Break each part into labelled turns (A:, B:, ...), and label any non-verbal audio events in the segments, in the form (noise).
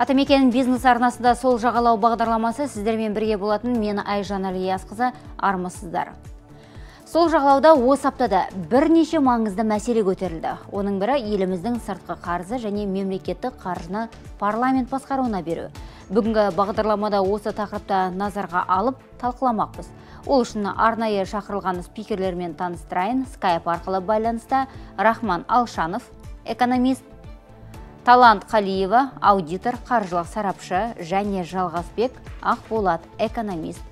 A: атамекен бизнес арнасында сол жағалау бағдарламасы сіздермен бірге болатын. Мені айжан әлиясқызы армысыздар. Сол жағалауда осы аптада бірнеше маңызды мәселе көтерілді. Оның бірі еліміздің сыртқы қарызы және мемлекеттік қаржыны парламент басқаруына беру. Бүгінгі бағдарламада осы тақырыпта назарға алып талқыламақпыз. Ол үшін арнайы шақырылған спикерлермен таныстырайын. Скайп арқылы байланыста рахман алшанов экономист талант қалиева аудитор қаржылық сарапшы және жалғасбек ақболат экономист.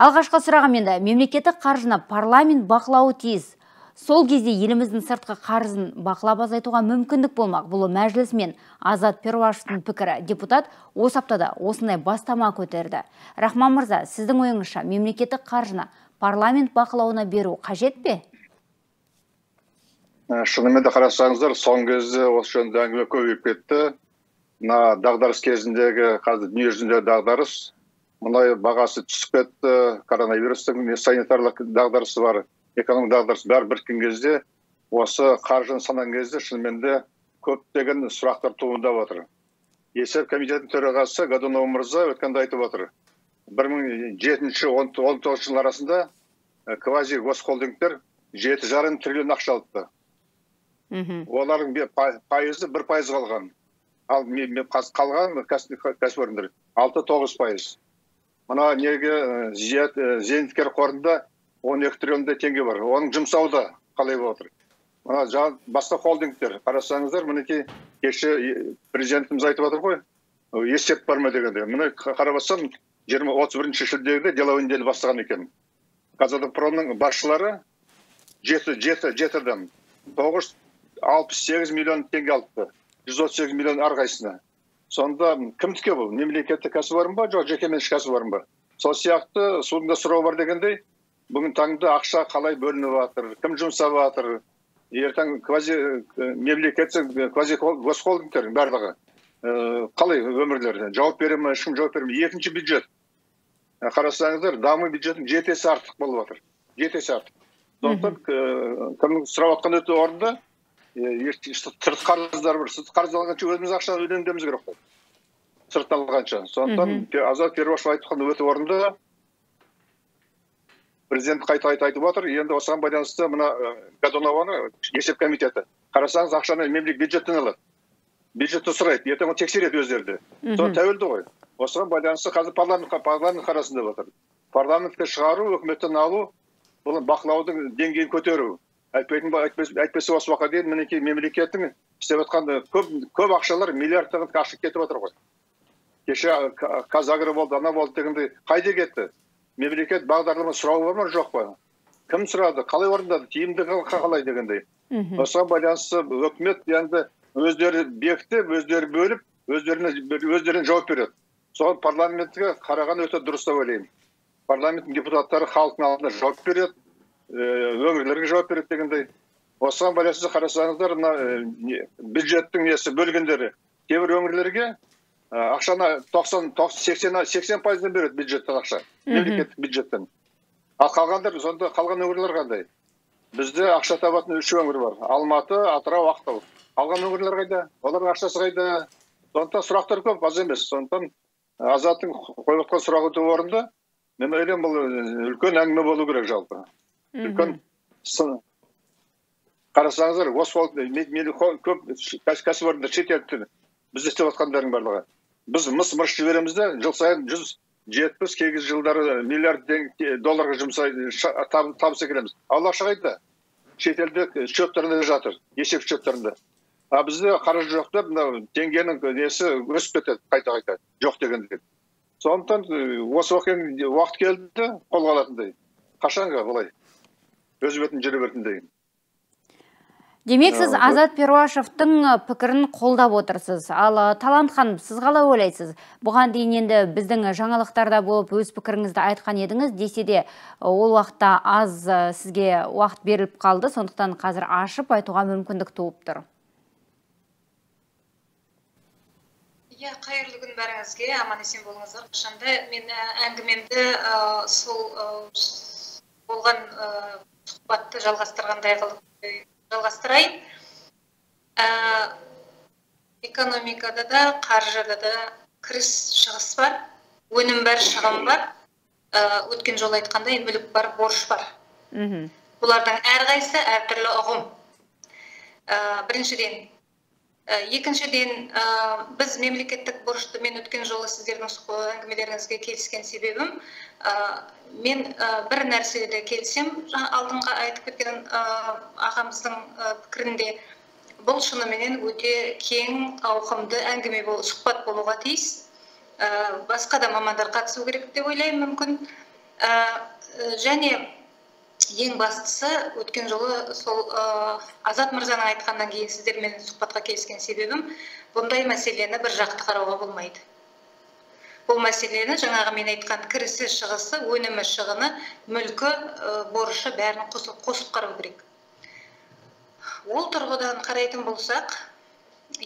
A: Алғашқы сұрағым енді мемлекеттік қаржыны парламент бақылауы тиіс. Сол кезде еліміздің сыртқы қарызын бақылап азайтуға мүмкіндік болмақ. Бұл мәжіліс мен азат перуашевтың пікірі. Депутат осы аптада осындай бастама көтерді. Рахман мырза сіздің ойыңызша мемлекеттік қаржыны парламент бақылауына беру қажет пе?
B: Шынымен де қарасаңыздар соңғы кезде осы жөнінде әңгіме көбейіп кетті мына дағдарыс кезіндегі қазір дүниежүзіндегі дағдарыс. Мұнай бағасы түсіп кетті коронавирустың санитарлық дағдарысы бар экономикалық дағдарыс бәрі біріккен кезде осы қаржыны санаған кезде шынымен де көптеген сұрақтар туындап отыр. Есеп комитетінің төрағасы годунов мырза өткенде айтып отыр. бір мың жетінші он тоғызыншы жыл арасында квази госхолдингтер жеті жарым триллион ақша алыпты. Олардың пайызы бір пайыз қалған. Ал қалған кәсіпорындар алты тоғыз пайыз. Мына неге зейнеткер қорында он екі триллиондай теңге бар. Оның жұмсауда қалай болып отыр? Мына басқа холдингтер қарасаңыздар мінекей кеше президентіміз айтып отыр ғой есеп бар ма? дегенде міне қарап отырсам жиырма отыз бірінші шілдеде деловой неделя бастаған екен. Казатопромның басшылары жеті жеті жеті адам тоғыз алпыс сегіз миллион теңге алыпты. жүз отыз сегіз миллион әрқайсысына. Сонда кімдікі бұл? Мемлекеттік кәсіпорын ба жоқ жекеменшік кәсіпорын ба? Сол сияқты судың да сұрауы бар дегендей бүгін таңда ақша қалай бөлініп жатыр кім жұмсап жатыр? Ертең квази мемлекеттік квази госхолдингтер барлығы қалай өмірлері жауап бере ма ешкім жауап бере ма екінші бюджет. Қарасаңыздар даму бюджетінің жеті есе артық болып жатыр. Жеті есе артық сондықтан кімнің сұрап жатқан өте орынды сырт қарыздар бар сырт қарыз алғанша өзіміз ақшаны үнемдеуіміз керек қой сырттан алғанша сондықтан азат перуашев айтқан өте орынды. Президент қайта қайта айтып отыр. Енді осыған байланысты мына годунованы есеп комитеті. Қарасаңыз ақшаны мемлекет бюджеттен алады. Бюджетті сұрайды. Ертең оны тексереді өздері де сол тәуелді ғой. Осыған байланысты қазір парламент парламент қарасын деп отыр. Парламентке шығару үкіметтен алу бұл бақылаудың деңгейін көтеру. Әйтпейтін әйтпесе осы уақытқа дейін мінекей мемлекеттің істеп жатқан көп көп ақшалар миллиардтаған ақша кетіп жатыр ғой кеше казагро болды ана болды дегендей қайда кетті мемлекет бағдарлама сұрауы бар ма жоқ па кім сұрады қалай орындады тиімді қалай дегендей осыған байланысты үкімет енді өздері бекітіп өздері бөліп өздеріне өздеріне жауап береді соған парламентке қараған өте дұрыс деп ойлаймын парламенттің депутаттары халықтың алдында жауап береді өңірлерге жауап береді дегендей. Осыған байланысты қарасаңыздар мына бюджеттің несі бөлгендері. Кейбір өңірлерге ақшаны тоқсан сексен сексен пайыздан береді бюджеттен ақша. Мемлекеттік бюджеттен. Ал қалғандар сонда қалған өңірлер қандай? Бізде ақша табатын үш өңір бар. Алматы атырау ақтау. Қалған өңірлер қайда? Олардың ақшасы қайда? Сондықтан сұрақтар көп аз емес. Сондықтан азаттың қойып жатқан сұрағы өте орынды. Мен ойлаймын бұл үлкен әңгіме болу керек жалпы. Үлкен қарасаңыздар осы көп кәсіпорындар шетелдіктер біз істеп жатқандардың барлығы. Біз мыс мырыш жібереміз де жыл сайын жүз жетпіс кезде жылдары миллиард долларға жұмсай табыс әкелеміз ал ақша қайда шетелдік счеттерінде жатыр есеп счеттерінде. А бізде қаржы жоқ деп мынау теңгенің несі өсіп кетеді қайта қайта. Жоқ дегенде сондықтан осы уақыт келді қолға алатындай. Қашанға былай? Өз бетінше жүре берсін деген.
A: Демек сіз азат перуашевтың пікірін қолдап отырсыз. Ал талант ханым сіз қалай ойлайсыз? Бұған дейін енді біздің жаңалықтарда болып өз пікіріңізді айтқан едіңіз. Десе де ол уақытта аз сізге уақыт беріліп қалды. Сондықтан қазір ашып айтуға мүмкіндік туып тұр.
C: Иә қайырлы күн бәріңізге аман есен болыңыздар. Қашанда мен әңгімемді сол болған сұхбатты жалғастырғандай қылып жалғастырайын. Ә, экономикада да қаржыда да кіріс шығыс бар өнім бар шығын бар. Ә, өткен жолы айтқандай мүлік бар борыш бар.
A: Мхм.
C: Бұлардың әрқайсысы әртүрлі ұғым. Ә, біріншіден екіншіден ә, біз мемлекеттік борышты мен өткен жолы сіздердің әңгімелеріңізге келіскен себебім ә, мен ә, бір нәрседе келісем жаңа алдыңғы айтып кеткен ағамыздың пікірінде бұл шыныменен өте кең ауқымды әңгіме бол сұхбат болуға тиіс. Басқа да мамандар қатысу керек деп ойлаймын мүмкін. Және ең бастысы өткен жолы сол ә, азат мырзаның айтқаннан кейін сіздермен сұхбатқа келіскен себебім бұндай мәселені бір жақты қарауға болмайды. Бұл мәселені жаңағы мен айтқан кірісі шығысы өнімі шығыны мүлкі ә, борышы бәрін қосып, қосып қарау керек. Ол тұрғыдан қарайтын болсақ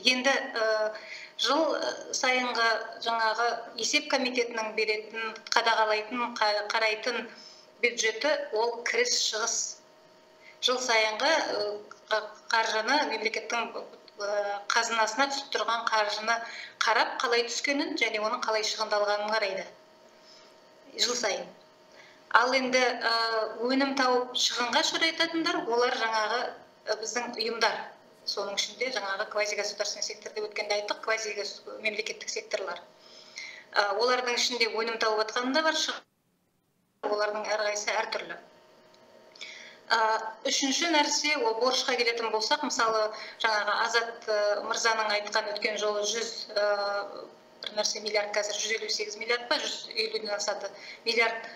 C: енді ә, жыл сайынғы жаңағы есеп комитетінің беретін қадағалайтын қа- қарайтын бюджеті ол кіріс шығыс. Жыл сайынғы қаржыны мемлекеттің қазынасына түсіп тұрған қаржыны қарап қалай түскенін және оның қалай шығындалғанын қарайды. Жыл сайын. Ал енді өнім тауып шығынға ұшырайтатындар олар жаңағы біздің ұйымдар. Соның ішінде жаңағы квазигосударственный сектор деп өткенде айттық квази мемлекеттік секторлар. Олардың ішінде өнім тауып жатқан да бар олардың әрқайсысы әртүрлі. Ә, үшінші нәрсе ол борышқа келетін болсақ мысалы жаңағы азат ә, мырзаның айтқан өткен жолы жүз ә, бір нәрсе миллиард қазір жүз елу сегіз миллиард па жүз елуден асады миллиард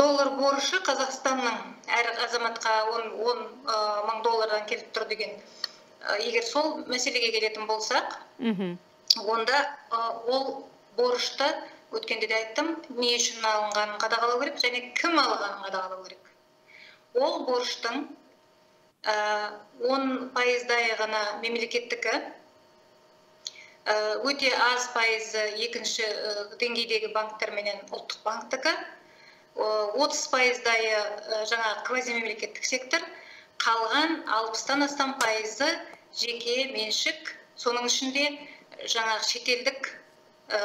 C: доллар борышы қазақстанның әр азаматқа он он ә, мың доллардан келіп тұр деген. Ә, егер сол мәселеге келетін болсақ
A: мхм
C: онда ә, ол борышты өткенде де айттым не үшін алынғанын қадағалау керек және кім алғанын қадағалау керек. Ол борыштың он пайыздай ғана мемлекеттікі ә, өте аз пайызы екінші ә, деңгейдегі банктер менен ұлттық банктікі отыз пайыздайы ә, жаңағы квазимемлекеттік сектор қалған алпыстан астам пайызы жеке меншік соның ішінде жаңағы шетелдік ә,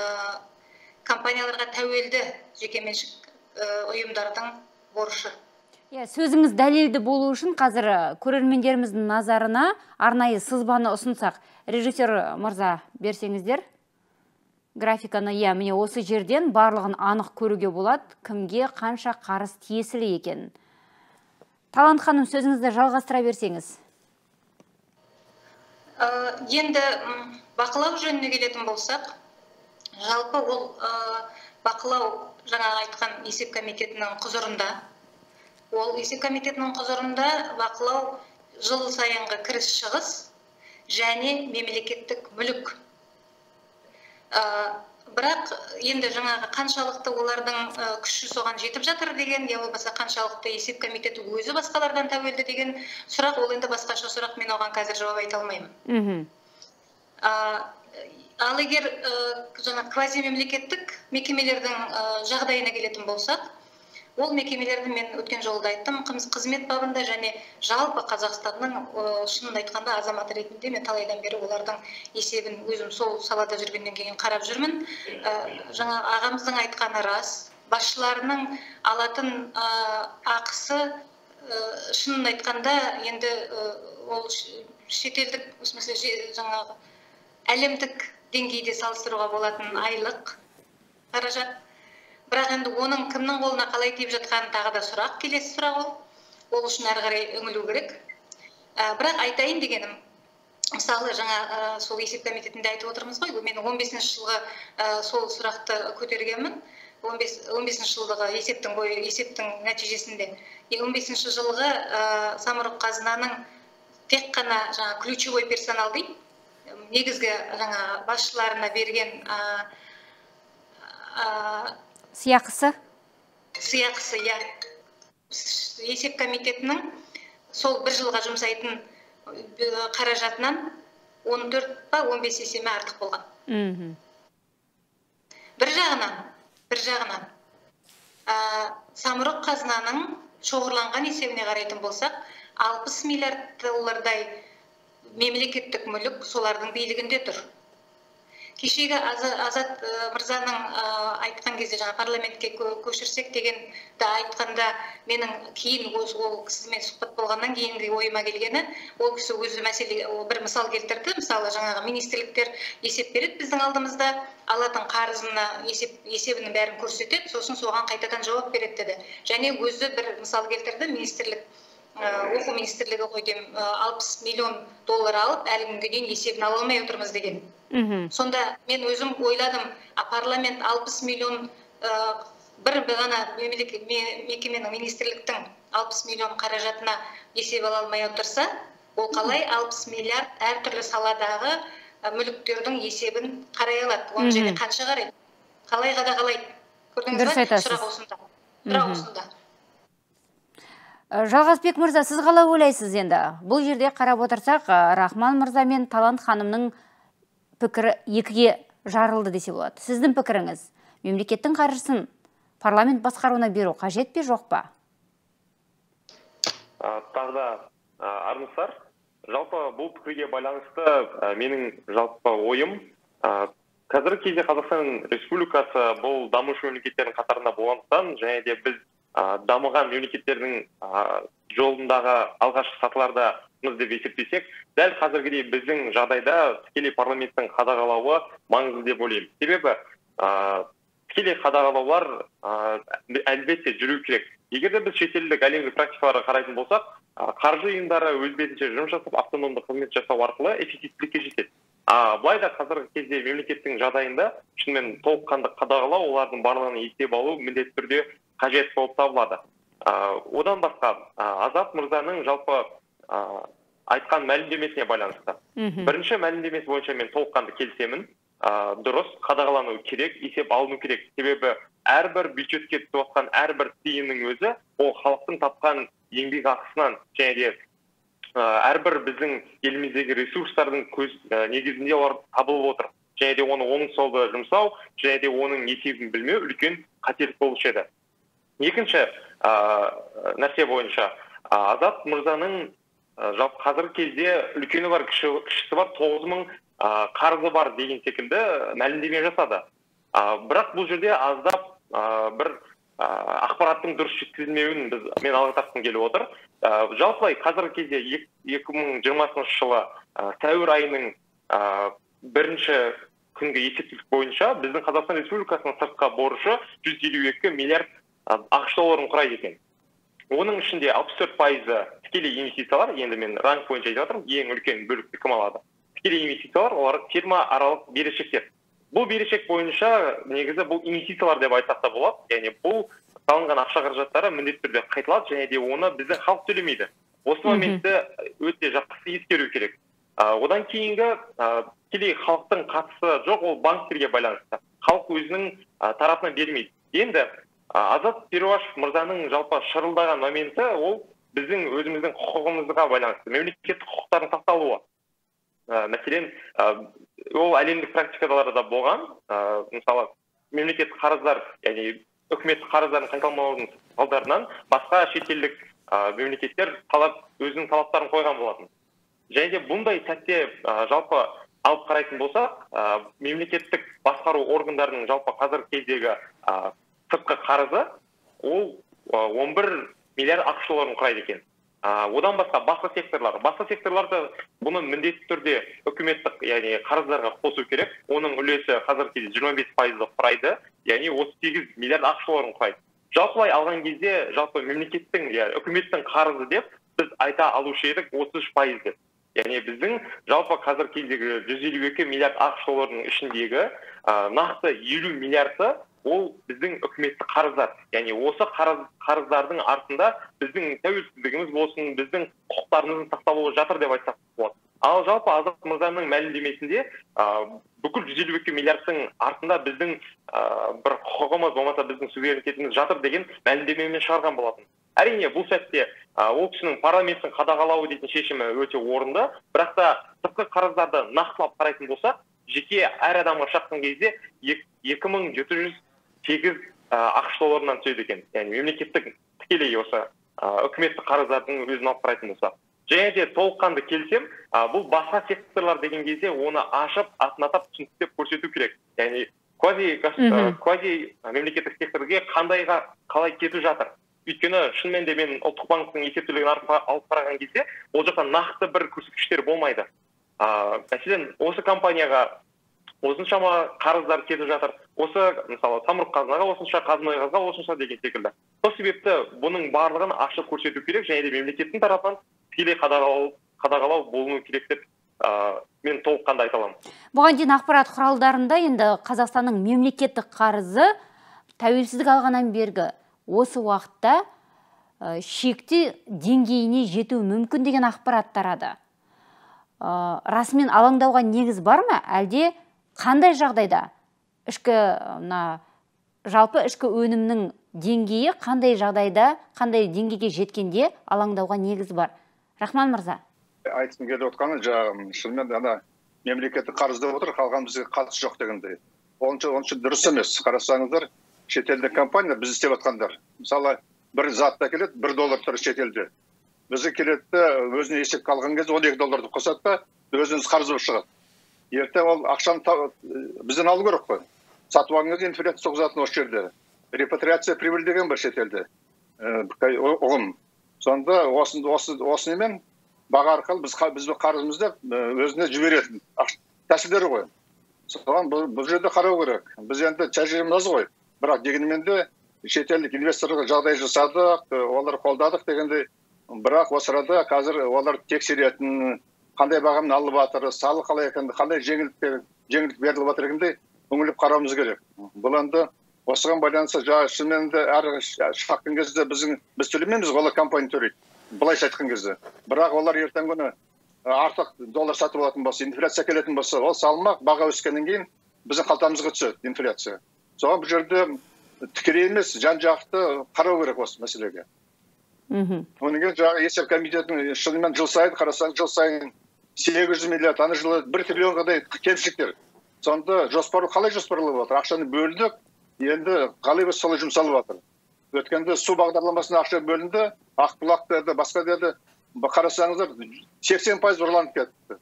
C: компанияларға тәуелді жекеменшік ә, ұйымдардың борышы.
A: Иә сөзіңіз дәлелді болу үшін қазір ә, көрермендеріміздің назарына арнайы сызбаны ұсынсақ режиссер мырза берсеңіздер. Графиканы иә міне осы жерден барлығын анық көруге болады кімге қанша қарыз тиесілі екенін талант ханым сөзіңізді жалғастыра берсеңіз.
C: Ә, енді бақылау жөніне келетін болсақ жалпы ол ә, бақылау жаңағы айтқан есеп комитетінің құзырында. Ол есеп комитетінің құзырында бақылау жыл сайынғы кіріс шығыс және мемлекеттік мүлік. Ә, бірақ енді жаңағы қаншалықты олардың күші соған жетіп жатыр деген я болмаса қаншалықты есеп комитеті өзі басқалардан тәуелді деген сұрақ ол енді басқаша сұрақ мен оған қазір жауап айта алмаймын.
A: Мхм.
C: Ал егер ә, жаңа квазимемлекеттік мекемелердің ә, жағдайына келетін болсақ ол мекемелерді мен өткен жолы да айттым қызмет бабында және жалпы қазақстанның ә, айтқанда азаматы ретінде мен талайдан бері олардың есебін өзім сол салада жүргеннен кейін қарап жүрмін. Жаңа ағамыздың айтқаны рас басшыларының алатын ә, ақысы ә, шынын айтқанда енді ол шетелдік в смысле жаңағы әлемдік деңгейде салыстыруға болатын айлық. Қаражат. Бірақ енді оның кімнің қолына қалай тиіп жатқаны тағы да сұрақ келесі сұрақ ол. Ол үшін әрі қарай үңілу керек. Ә, бірақ айтайын дегенім мысалы жаңа ә, сол есеп комитетінде айтып отырмыз ғой. Мен он бесінші жылғы ә, сол сұрақты көтергенмін. Он бес он бесінші жылғы есептің бойы есептің нәтижесінде. Он бесінші жылғы ә, самұрық қазынаның тек қана жаңа ключевой персонал дейді негізгі жаңа басшыларына берген ә, ә,
A: сыйақысы?
C: сыйақысы иә. Есеп комитетінің сол бір жылға жұмсайтын қаражатынан 14 па 15 есеме артық болған.
A: Мхм.
C: Бір жағынан бір жағынан ә, самұрық қазынаның шоғырланған есебіне қарайтын болсақ 60 миллиард доллардай мемлекеттік мүлік солардың билігінде тұр. Кешегі азат мырзаның айтқан кезде жаңа парламентке көшірсек деген да айтқанда менің кейін ол кісімен сұхбат болғаннан кейінгі ойыма келгені ол кісі өзі мәселе бір мысал келтірді. Мысалы жаңағы министрліктер есеп береді біздің алдымызда алатын қарызына есеп есебінің бәрін көрсетеді сосын соған қайтадан жауап береді деді. Және өзі бір мысал келтірді министрлік оқу министрлігі ғой деймін алпыс миллион доллар алып әлі күнге дейін есебін ала алмай отырмыз деген. Мхм. Сонда мен өзім ойладым а парламент алпыс миллион бір ғана мекеменің министрліктің алпыс миллион қаражатына есеп ала алмай отырса ол қалай алпыс миллиард әртүрлі саладағы мүліктердің есебін қарай алады. Оны және қанша қарайды? Қалай қадағалайды? Көрдіңіз ба? сұрақ осында. Сұрақ осында.
A: Жалғасбек мырза сіз қалай ойлайсыз енді? Бұл жерде қарап отырсақ рахман мырза мен талант ханымның пікірі екіге жарылды десе болады. Сіздің пікіріңіз мемлекеттің қаржысын парламент басқаруына беру қажет пе жоқ па?
D: Тағы да жалпы бұл пікірге байланысты менің жалпы ойым қазіргі кезде қазақстан республикасы бұл дамушы мемлекеттердің қатарында болғандықтан және де біз дамыған мемлекеттердің жолындағы алғашқы сатылардамыз деп есептесек дәл қазіргідей біздің жағдайда тікелей парламенттің қадағалауы маңызды деп ойлаймын. Себебі тікелей қадағалаулар әлбетте жүру керек. Егер де біз шетелдік әлемдік практикаларға қарайтын болсақ қаржы ұйымдары өз бетінше жұмыс жасап автономды қызмет жасау арқылы эффективтілікке жетеді. А былай да қазіргі кезде мемлекеттің жағдайында шынымен толыққанды қадағалау олардың барлығын есеп алу міндетті түрде қажет болып табылады. Одан басқа азат мырзаның жалпы айтқан мәлімдемесіне байланысты. Бірінші мәлімдемесі бойынша мен толыққанды келісемін. Дұрыс қадағалану керек есеп алыну керек. Себебі әрбір бюджетке түсіп жатқан әрбір тиынның өзі ол халықтың тапқан еңбек ақысынан және де әрбір біздің еліміздегі ресурстардың көз негізінде олар табылып отыр. Және де оны оң солды жұмсау және де оның есебін білмеу үлкен қателік болушы еді. Екінші нәрсе бойынша азат мырзаның жалпы қазіргі кезде үлкені бар кіші, кішісі бар тоғыз мың қарызы бар деген секілді мәлімдеме жасады. Бірақ бұл жерде аздап бір ақпараттың дұрыс жеткізілмеуін біз мен алға тартқым келіп отыр. Жалпылай қазіргі кезде екі мың жиырмасыншы жылы сәуір айының бірінші күнгі есептілік бойынша біздің қазақстан республикасының сыртқы борышы жүз елу екі миллиард ақш долларын құрайды екен. Оның ішінде алпыс төрт пайызы тікелей инвестициялар енді мен ранг бойынша айтып жатырмын ең үлкен бөлікті кім алады. Тікелей инвестициялар олар фирма аралық берешектер. Бұл берешек бойынша негізі бұл инвестициялар деп айтсақ та болады. Яғни бұл салынған ақша қаражаттары міндетті түрде қайталады және де оны біздің халық төлемейді. Осы моментті өте жақсы ескеру керек. Одан кейінгі тікелей халықтың қатысы жоқ ол банктерге байланысты. Халық өзінің тарапынан бермейді. Енді азат перуашев мырзаның жалпы шырылдаған моменті ол біздің өзіміздің құқығымызға байланысты мемлекеттік құқықтардың сақталуы. Ә, мәселен ә, ол әлемдік практикаларда болған. Ә, мысалы мемлекеттік қарыздар яғни үкіметтік қарыздардың қайтарылмауының салдарынан басқа шетелдік ә, мемлекеттер талап өзінің талаптарын қойған болатын. Және де бұндай сәтте ә, жалпы алып қарайтын болсақ ә, мемлекеттік басқару органдарының жалпы қазіргі кездегі сыртқы қарызы ол он бір миллиард ақш долларын құрайды екен. Одан басқа басқа секторлар. Басқа секторларды бұны міндетті түрде үкіметтік яғни қарыздарға қосу керек. Оның үлесі қазіргі кезде жиырма бес пайызды құрайды. Яғни отыз сегіз миллиард ақш долларын құрайды жалпылай алған кезде жалпы мемлекеттің иә үкіметтің қарызы деп біз айта алушы едік отыз үш пайыз деп. Яғни біздің жалпы қазіргі кездегі жүз елу екі миллиард ақш долларының ішіндегі нақты елу миллиарды ол біздің үкіметтік қарыздар. Яғни осы қарыз, қарыздардың артында біздің тәуелсіздігіміз болсын біздің құқықтарымыздың сақталуы жатыр деп айтсақ болады. Ал жалпы азат мырзаның мәлімдемесінде ә, бүкіл жүз елу екі миллиардтың артында біздің ә, бір құқығымыз болмаса біздің суверенитетіміз жатыр деген мәлімдемемен шығарған болатын. Әрине бұл сәтте ә, ол кісінің парламенттің қадағалауы дейтін шешімі өте орынды. Бірақ та сыртқы қарыздарды нақтылап қарайтын болсақ жеке әр адамға шаққан кезде екі мың жеті жүз сегіз ақш долларынан түседі екен. Яғни мемлекеттік тікелей осы үкіметтік қарыздардың өзін алып қарайтын болсақ және де толыққанды келісемін а, бұл басқа секторлар деген кезде оны ашып атын атап түсініктеп көрсету керек. Яғни квази квази мемлекеттік секторге қандайға қалай кетіп жатыр? Өйткені шын мәнінде мен ұлттық банктің есептілігін алып қараған кезде ол жақта нақты бір көрсеткіштер болмайды. А, мәселен осы компанияға осыншама қарыздар кетіп жатыр? Осы мысалы самұрық қазынаға осынша қазмұнайгазға осынша деген секілді. Сол себепті бұның барлығын ашып көрсету керек және де мемлекеттің тарапынан тікелей қадағалау қадағалау болуы керек деп ә, мен толыққанды айта аламын.
A: Бұған дейін ақпарат құралдарында енді қазақстанның мемлекеттік қарызы тәуелсіздік алғаннан бергі осы уақытта ә, шекті деңгейіне жетуі мүмкін деген ақпарат тарады. Ә, расымен алаңдауға негіз бар ма? Әлде қандай жағдайда ішкі мына жалпы ішкі өнімнің деңгейі қандай жағдайда қандай деңгейге жеткенде алаңдауға негіз бар? Рахман мырза.
B: Айтқым келіп отқаны жаңағы шынымен ана мемлекеттік қарыз деп отыр қалған бізге қатысы жоқ дегендей. Онша онша дұрыс емес. Қарасаңыздар шетелдік компания біз істеп жатқандар. Мысалы бір затты әкеледі бір доллар тұр шетелде. Бізге келеді де өзіне есепке алған кезде он екі долларды қосады да өзіңіз қарыз болып шығады. Ертең ол ақшаны бізден алу керек қой сатып алған инфляция туғызатын осы жерде репатриация прибыль деген бар шетелде ұғым сонда осы осы осы немен баға арқылы біз қа- біз қарызымызды өзіне жіберетін тәсілдері ғой соған бұл, бұл жерде қарау керек біз енді тәжірибеміз аз ғой бірақ дегенмен де шетелдік инвесторларға жағдай жасадық олар қолдадық дегендей бірақ осы арада қазір олар тексеретін қандай бағамен алып жатыр салық қалай екен қандай жеңілдіктер жеңілдік беріліп жатыр екендей үңіліп қарауымыз керек. Бұл енді осыған байланысты жаңағы шынымен де әр шаққан кезде біздің біз төлемейміз ғой олар компания төлейді. Былайша айтқан кезде. Бірақ олар ертеңгі күні артық доллар сатып алатын болса инфляция келетін болса ол салмақ баға өскеннен кейін біздің қалтамызға түседі инфляция. Соған бұл жерде тікелей емес жан жақты қарау керек осы мәселеге.
A: Мхм.
B: Одан кейін жаңағы есеп комитетінің шынымен жыл сайын қарасаң жыл сайын сегіз жүз миллиард ана жылы бір триллионға дейін кемшіліктер сонда жоспар қалай жоспарлап жатыр? Ақшаны бөлдік енді қалай біз солай жұмсалып жатыр? Өткенде су бағдарламасына ақша бөлінді ақбұлақ деді басқа деді қарасаңыздар сексен пайыз ұрланып кетті.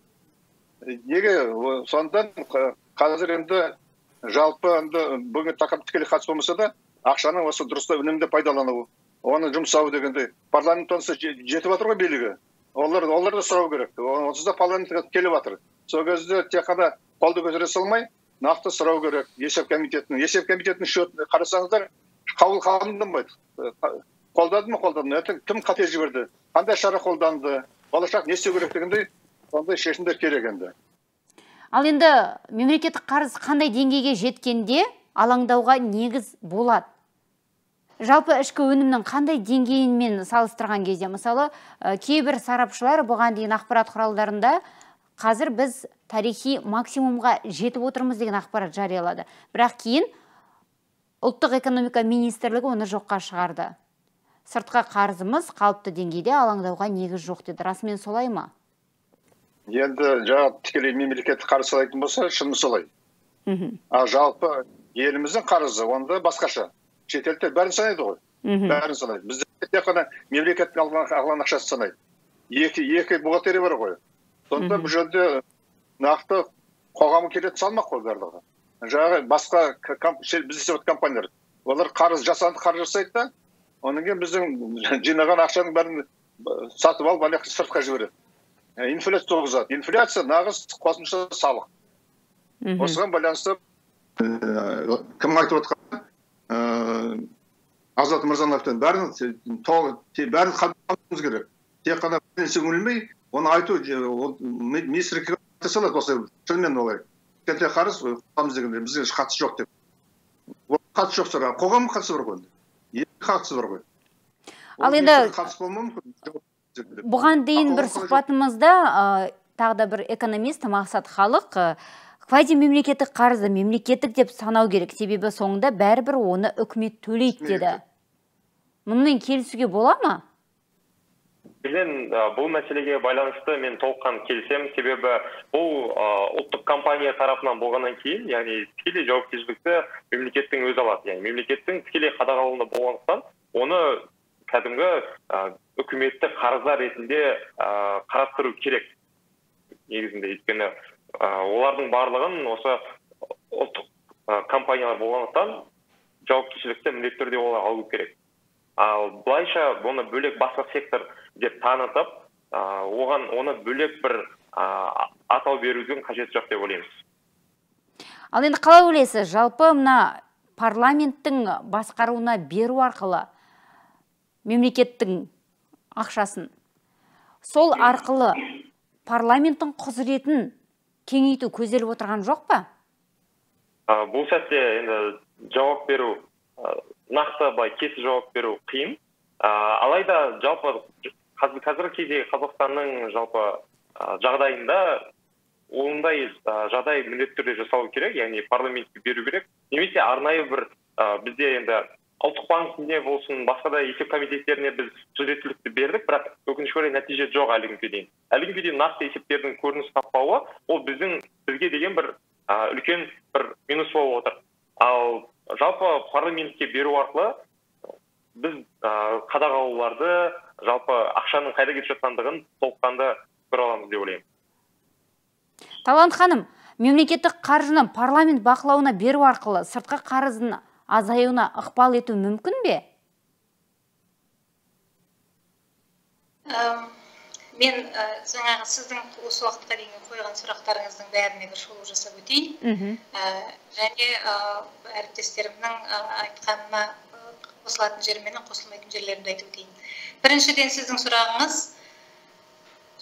B: Неге? Сондықтан қа- қазір енді жалпы енді бүгінгі тақырып тікелей қатыс болмаса да ақшаны осы дұрыстап үнемді пайдалану оны жұмсау дегендей. Парламент жетіп жатыр ғой билігі. Олар олар да сұрау керек. Онсыз да парламентке келіп жатыр сол кезде тек қана қолды көтере салмай нақты сұрау керек. Есеп комитетінің есеп комитетінің счетын қарасаңыздар қаулы қабылданбайды қолдады ма қолдады ма? Кім қате жіберді? Қандай шара қолданды? Болашақ не істеу керек дегендей сондай шешімдер керек енді.
A: Ал енді мемлекеттік қарыз қандай деңгейге жеткенде алаңдауға негіз болады. Жалпы ішкі өнімнің қандай деңгейімен салыстырған кезде, мысалы, ә, кейбір сарапшылар бұған дейін ақпарат құралдарында қазір біз тарихи максимумға жетіп отырмыз деген ақпарат жариялады. Бірақ кейін ұлттық экономика министрлігі оны жоққа шығарды. Сыртқа қарызымыз қалыпты деңгейде алаңдауға негіз жоқ деді. Расымен солай ма?
B: енді жаңағы тікелей мемлекеттік қарыз болса шыны солай
A: Мгм.
B: а жалпы еліміздің қарызы онда басқаша шетелдер бәрін санайды ғой.
A: Мгм.
B: бәрін санайды. Бізде тек қана мемлекеттің алған алған ақшасын санайды. Екі екі бухгалтерия бар ғой. Сондықтан бұл жерде нақты қоғамға келетін салмақ қой барлығы. Жаңағы басқа біз істеп жатқан компаниялар. Олар қарыз жасанды қарыз жасайды да одан кейін біздің (laughs) жинаған ақшаның бәрін сатып алып ана сыртқа жібереді. Ә, инфляция туғызады. Инфляция нағыз қосымша салық. Осыған байланысты кім айтып отқан азат мырзановтан бәрін бәрін қабылдауымыз керек. Тек қана бірнәрсе үңілмей оны айту ол министрлікке айта салады осы шынымен олай. Кішкентай қарыз қоғамыз дегенде бізге еш қатысы жоқ деп. Ол қатысы жоқ шығар қоғамның қатысы бар ғой енді. Қатысы бар ғой.
A: Ал енді-
B: қатысы болмауы мүмкін.
A: Бұған дейін бір сұхбатымызда тағы да бір экономист мақсат халық ә, квази мемлекеттік қарызды мемлекеттік деп санау керек. Себебі соңында бәрібір оны үкімет төлейді деді. Мұнымен келісуге бола ма?
D: Мен бұл мәселеге байланысты мен толыққан келісемін. Себебі бұл ә, ұлттық компания тарапынан болғаннан кейін яғни тікелей жауапкершілікті мемлекеттің өзі алады. Яғни мемлекеттің тікелей қадағалауында болғандықтан оны кәдімгі ә, үкіметті қарыздар ретінде қарастыру керек. Барлығын осы ұлттық компаниялар болғандықтан жауапкершілікті міндетті түрде олар алу керек. Ал былайша оны бөлек басқа сектор деп танытып оған оны бөлек бір атау берудің қажеті жоқ деп ойлаймыз.
A: Ал енді қалай ойлайсыз? Жалпы мына парламенттің басқаруына беру арқылы мемлекеттің ақшасын сол арқылы парламенттің құзыретін кеңейту көзделіп отырған жоқ па?
D: Бұл сәтте енді жауап беру нақты былай кесіп жауап беру қиын. Алайда жалпы қазіргі кезде қазақстанның жалпы жағдайында ондай жағдай міндетті түрде жасалу керек яғни парламентке беру керек. Немесе арнайы бір бізде енді ұлттық банкіне болсын басқа да есеп комитеттеріне біз құзыреттілікті бердік бірақ өкінішке орай нәтиже жоқ әлі күнге дейін. Әлі күнге дейін нақты есептердің көрініс таппауы ол біздің бізге деген бір үлкен бір минус болып отыр. Ал жалпы парламентке беру арқылы біз қадағалауларды жалпы ақшаның қайда кетіп жатқандығын толыққанды көре аламыз деп ойлаймын.
A: Талант ханым мемлекеттік қаржыны парламент бақылауына беру арқылы сыртқы қарыздың азаюына ықпал ету мүмкін бе?
C: Мен жаңағы сіздің осы уақытқа дейін қойған сұрақтарыңыздың бәріне бір шолу жасап өтейін. Және әріптестерімнің айтқанына қосылатын жері мен қосылмайтын жерлерімді айтып өтейін. Біріншіден сіздің сұрағыңыз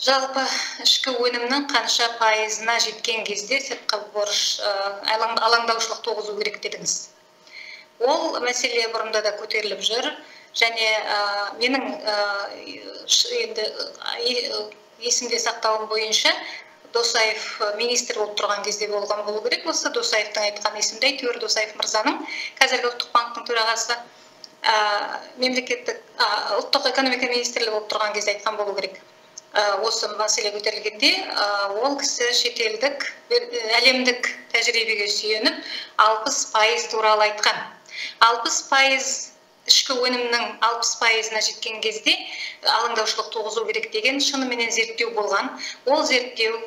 C: жалпы ішкі өнімнің қанша пайызына жеткен кезде сыртқы борыш алаңдаушылық туғызу керек дедіңіз. Ол мәселе бұрында да көтеріліп жүр. Және менің енді есімде сақтауым бойынша досаев министр болып тұрған кезде болған болу керек осы досаевтың айтқан есімде әйтеуір досаев мырзаның қазіргі ұлттық банктың төрағасы мемлекеттік ұлттық экономика министрлігі болып тұрған кезде айтқан болу керек. Осы мәселе көтерілгенде ол кісі шетелдік әлемдік тәжірибеге сүйеніп алпыс пайыз туралы айтқан. Алпыс пайыз ішкі өнімнің алпыс пайызына жеткен кезде алаңдаушылық туғызу керек деген шыныменен зерттеу болған. Ол зерттеу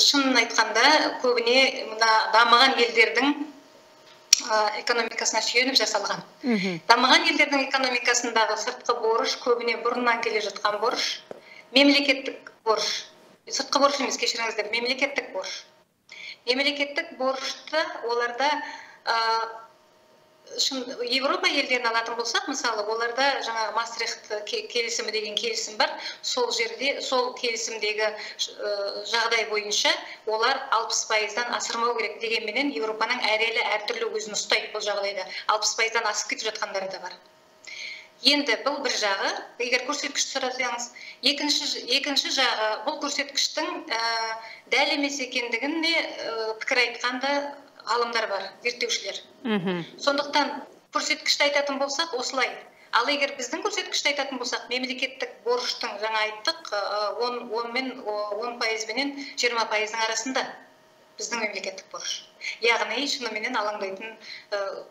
C: шынын айтқанда көбіне мына дамыған елдердің экономикасына сүйеніп жасалған. Дамыған елдердің экономикасындағы сыртқы борыш көбіне бұрыннан келе жатқан борыш мемлекеттік борыш. Сыртқы борыш емес кешіріңіздер мемлекеттік борыш. Мемлекеттік борышты оларда шын еуропа елдерін алатын болсақ мысалы оларда жаңа мастрихт келісімі деген келісім бар. Сол жерде сол келісімдегі жағдай бойынша олар алпыс пайыздан асырмау керек дегенменен еуропаның әр елі әртүрлі өзін ұстайды бұл жағдайда. алпыс пайыздан асып кетіп жатқандары да бар. Енді бұл бір жағы егер көрсеткішті сұрасаңыз екінші екінші жағы бұл көрсеткіштің ә, дәл емес екендігіне ә, пікір айтқан да ғалымдар бар зерттеушілер. Мхм сондықтан көрсеткішті айтатын болсақ осылай. Ал егер біздің көрсеткішті айтатын болсақ мемлекеттік борыштың жаңа айттық он он мен он пайызбенен жиырма пайыздың арасында біздің мемлекеттік борыш. Яғни шыныменен алаңдайтын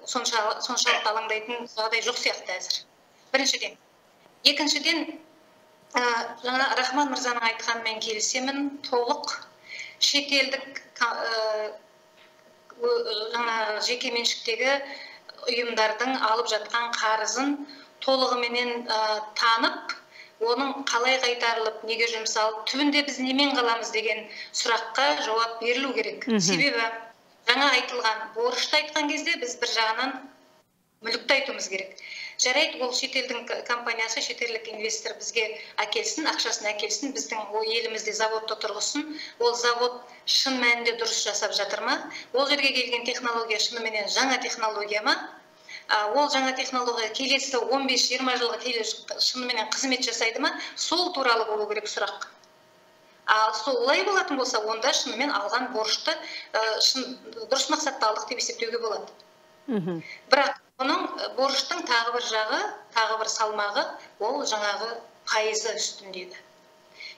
C: сонша соншалықты алаңдайтын жағдай жоқ сияқты әзір. Біріншіден. Екіншіден жаңа рахман мырзаның айтқанымен келісемін толық шетелдік жаңа жеке меншіктегі ұйымдардың алып жатқан қарызын толығыменен танып оның қалай қайтарылып неге жұмсалып түбінде біз немен қаламыз деген сұраққа жауап берілу керек. Себебі жаңа айтылған борышты айтқан кезде біз бір жағынан мүлікті айтуымыз керек. Жарайды ол шетелдің компаниясы шетелдік инвестор бізге әкелсін ақшасын әкелсін біздің елімізде заводты тұрғызсын ол завод шын мәнінде дұрыс жасап жатыр ма? Ол жерге келген технология шыныменен жаңа технология ма? Ол жаңа технология келесі 15-20 жылға келе шыныменен қызмет жасайды ма? Сол туралы болу керек сұрақ. Ал солай болатын болса онда шынымен алған борышты шын дұрыс мақсатта алдық деп есептеуге болады. Бірақ оның борыштың тағы бір жағы тағы бір салмағы ол жаңағы пайызы үстіндегі.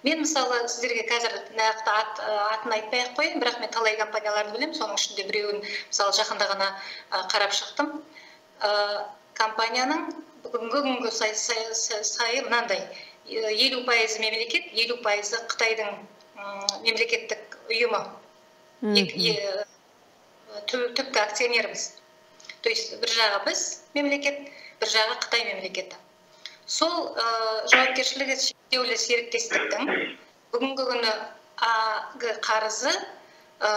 C: Мен мысалы сіздерге қазір нақты ат, атын айтпай ақ қояйын бірақ мен талай компанияларды білемін соның ішінде біреуін мысалы жақында ғана қарап шықтым. Ә, компанияның бүгінгі күнгі сайы мынандай. Елу пайызы мемлекет елу пайызы қытайдың мемлекеттік ұйымы. Түпкі акционеріміз. То есть бір жағы біз мемлекет бір жағы қытай мемлекеті. Сол ә, жауапкершілігі шектеулі серіктестіктің бүгінгі күні ағы қарызы ә,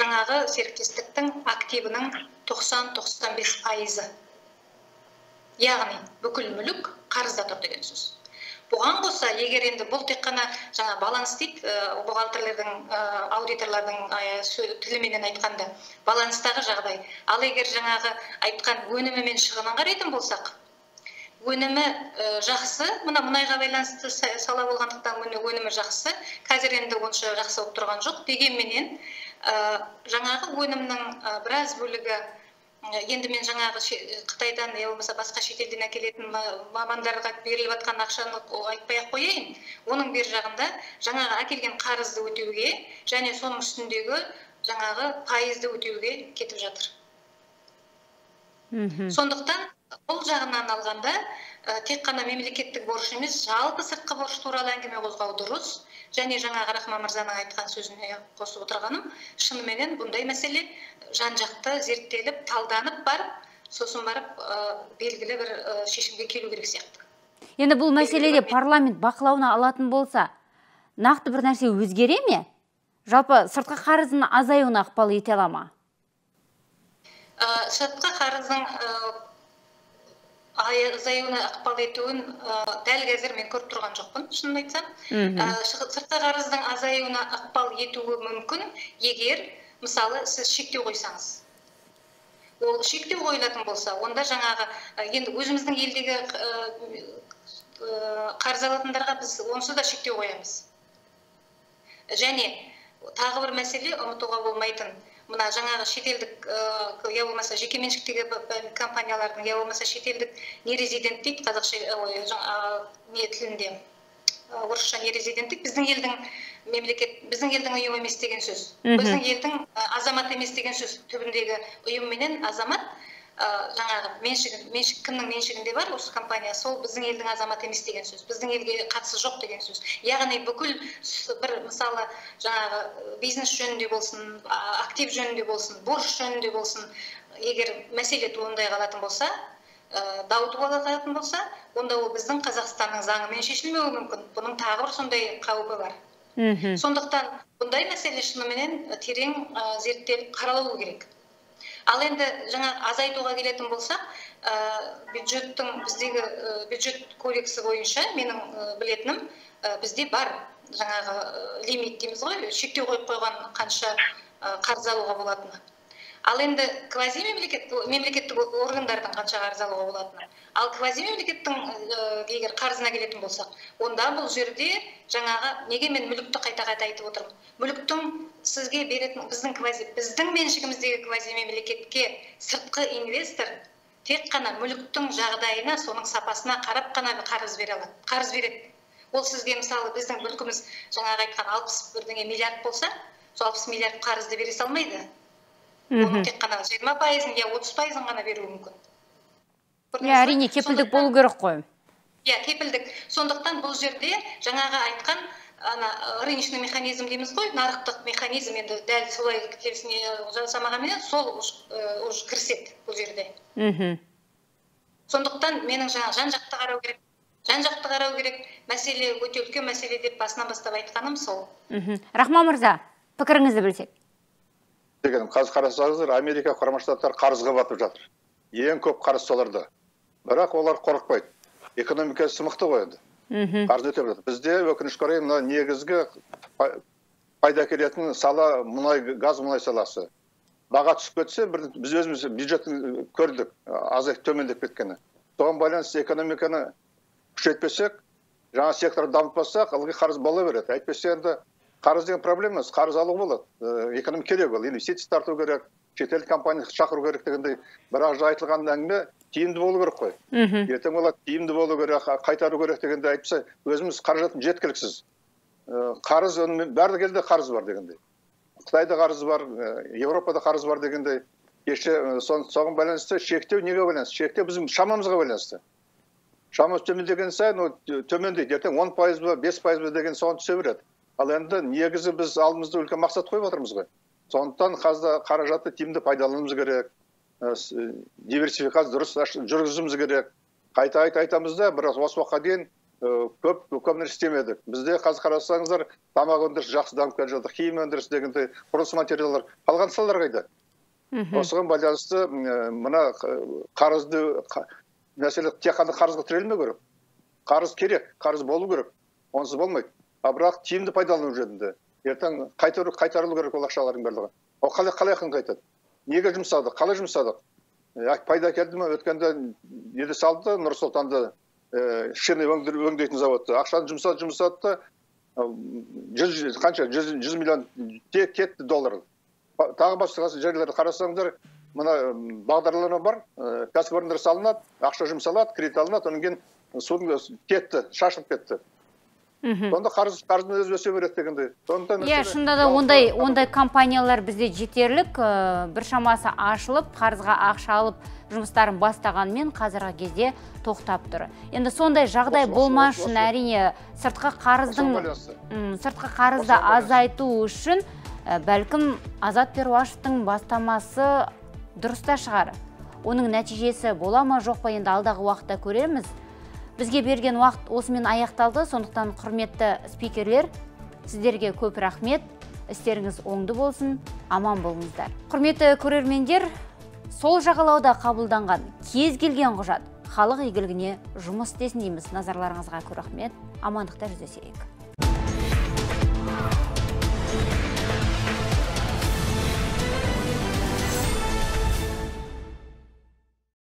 C: жаңағы серіктестіктің активінің 90-95 пайызы. Яғни бүкіл мүлік қарызда тұр деген сөз. Бұған қоса егер енді бұл тек қана жаңа баланс дейді ә, бухгалтерлердің ә, аудиторлардың ә, тіліменен айтқанда баланстағы жағдай. Ал егер жаңағы айтқан өнімі мен шығынын қарайтын болсақ өнімі жақсы мына мұнайға байланысты са- сала болғандықтан өнімі жақсы қазір енді онша жақсы болып тұрған жоқ. Дегенменен ә, жаңағы өнімнің біраз бөлігі енді мен жаңағы қытайдан я болмаса басқа шетелден әкелетін ма- мамандарға беріліп жатқан ақшаны айтпай ақ қояйын. Оның бер жағында жаңағы әкелген қарызды өтеуге және соның үстіндегі жаңағы пайызды өтеуге кетіп жатыр.
A: Мхм.
C: Сондықтан бұл жағынан алғанда ә, тек қана мемлекеттік борыш емес жалпы сыртқы борыш туралы әңгіме қозғау дұрыс. Және жаңағы рахма мырзаның айтқан сөзіне қосып отырғаным шыныменен бұндай мәселе жан жақты зерттеліп талданып барып сосын барып ә, белгілі бір ә, шешімге келу керек сияқты.
A: Енді бұл мәселеде парламент бақылауына алатын болса нақты бір нәрсе өзгере ме? Жалпы сыртқы қарыздың азаюына ықпал ете ала ма?
C: Ә, сыртқы қарыздың азаюына ықпал етуін ә, дәл қазір мен көріп тұрған жоқпын шынын айтсам. Ә, сыртқы қарыздың азаюына ықпал етуі мүмкін егер мысалы сіз шектеу қойсаңыз. Ол шектеу қойылатын болса онда жаңағы енді өзіміздің елдегі қарыз алатындарға біз онсыз да шектеу қоямыз. Және тағы бір мәселе ұмытуға болмайтын. Мына жаңағы шетелдік я болмаса жекеменшіктегі компаниялардың я болмаса шетелдік нерезидент дейді қазақша ой, не тілінде орысша нерезидент дейді біздің елдің мемлекет біздің елдің ұйымы емес деген сөз. Біздің елдің азаматы емес деген сөз. Түбіндегі ұйым менен азамат ә, жаңағы меншігі меншік кімнің меншігінде бар осы компания? Сол біздің елдің азаматы емес деген сөз. Біздің елге қатысы жоқ деген сөз. Яғни бүкіл бір мысалы жаңағы бизнес жөнінде болсын актив жөнінде болсын борыш жөнінде болсын егер мәселе туындай қалатын болса ә, дау туа қалатын болса онда ол біздің қазақстанның заңымен шешілмеуі мүмкін. Бұның тағы бір сондай қаупі бар.
A: Мхм.
C: Сондықтан бұндай мәселе шынымен і, терең ә, зерттеліп қаралуы керек. Ал енді жаңа азайтуға келетін болсақ ә, бюджеттің біздегі ә, бюджет кодексі бойынша менің ә, білетінім ә, бізде бар жаңағы лимит дейміз ғой шектеу қойып қойған қанша қарыз алуға болатыны. Ал енді квази мемлекет мемлекеттік органдардың қанша қарыз алуға болатыны. Ал квази мемлекеттің егер қарызына келетін болсақ онда бұл жерде жаңағы неге мен мүлікті қайта қайта айтып отырмын? Мүліктің сізге беретін біздің квази біздің меншігіміздегі квази мемлекетке сыртқы инвестор тек қана мүліктің жағдайына соның сапасына қарап қана қарыз бере алады қарыз береді. Ол сізге мысалы біздің мүлкіміз жаңағы айтқан алпыс бірдеңе миллиард болса сол алпыс миллиард қарызды бере салмайды. Оның тек қана жиырма пайызын я отыз пайызын ғана беруі мүмкін.
A: Иә әрине кепілдік болу керек қой.
C: Иә кепілдік. Сондықтан бұл жерде жаңағы айтқан ана рыночный механизм дейміз ғой нарықтық механизм енді дәл солай келісіне жасамағанменен сол уж ы, уж кіріседі бұл жерде.
A: Мхм
C: сондықтан менің жаңа жан жақты қарау керек жан жақты қарау керек. Мәселе өте үлкен мәселе деп басынан бастап айтқаным сол.
A: Мхм рахма мырза пікіріңізді білсек
B: дегенім қазір қарасаңыздар америка құрама штаттары қарызға батып жатыр. Ең көп қарыз соларда бірақ олар қорықпайды. Экономикасы мықты ғой енді.
A: Мхм.
B: Қарыз өтеп жатыр бізде өкінішке орай мына негізгі пай- пайда әкелетін сала мұнай газ мұнай саласы. Баға түсіп кетсе бір біз өзіміз бюджеттің көрдік азайып төмендеп кеткені. Соған байланысты экономиканы күшейтпесек жаңа секторды дамытпасақ ылғи қарыз бола береді. Әйтпесе енді қарыз деген проблема емес қарыз алуға болады. Э, экономика керек ол инвестиция тарту керек шетелдік компания шақыру керек дегендей бірақ жаңа айтылған әңгіме тиімді болу керек қой.
A: Мхм.
B: Ертең олар тиімді болу керек қайтару керек дегенде айтса өзіміз қаражатым жеткіліксіз. Э, қарыз онымен барлық елде қарыз бар дегендей. Қытайда қарыз бар э, европада қарыз бар дегендей. Кеше соған байланысты шектеу неге байланысты? Шектеу біздің шамамызға байланысты. Шамасы төмендеген сайын ол төмендейді. Ертең он пайыз ба бес пайыз ба деген соған түсе береді. Ал енді негізі біз алдымызда үлкен мақсат қойып отырмыз ғой. Сондықтан қазір қаражатты тиімді пайдалануымыз керек диверсификация дұрыс жүргізуіміз керек. Қайта қайта айтамыз да бірақ осы уақытқа дейін көп көп нәрсе істемедік. Бізде қазір қарасаңыздар тамақ өндірісі жақсы дамып келе жатыр химия өндірісі дегендей құрылыс материалдар қалған салалар қайда? Осыған байланысты мына қарызды мәселе тек қана қарызға тірелмеу керек. Қарыз керек қарыз болу керек. Онсыз болмайды. Ал бірақ тиімді пайдалану жөнінде. Ертең қайтару қайтарылу керек ол ақшалардың барлығы. Ол қалай қалай қайтады неге жұмсадық? Қалай жұмсадық? Пайда әкелді ма өткенде неде салды нұр сұлтанда шины өңдейтін заводты. Ақшаны жұмсады жұмсады. Да жүз қанша? Жүз миллион кетті доллар. Тағы басқа жерлерді қарасаңдар мына бағдарлама бар. Кәсіпорындар салынады ақша жұмсалады кредит алынады. Одан кейін судың кетті шашылып кетті. Сонда қарыз қарыздың өзі өсе береді дегендей сондықтан
A: иә шынында да ондай ондай компаниялар бізде жетерлік біршамасы ашылып қарызға ақша алып жұмыстарын бастағанымен қазіргі кезде тоқтап тұр. Енді сондай жағдай болмас үшін әрине сыртқы қарыздың сыртқы қарызды азайту үшін бәлкім азат перуашевтың бастамасы дұрыс та шығар. Оның нәтижесі бола ма жоқ па енді алдағы уақытта көреміз. Бізге берген уақыт осымен аяқталды. Сондықтан құрметті спикерлер сіздерге көп рахмет. Істеріңіз оңды болсын. Аман болыңыздар. Құрметті көрермендер сол жағалауда қабылданған кез келген құжат халық игілігіне жұмыс істесін дейміз. Назарларыңызға көп рахмет. Амандықта жүздесейік.